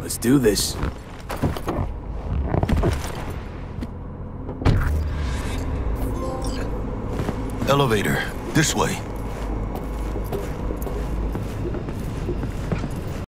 Let's do this. Elevator. This way.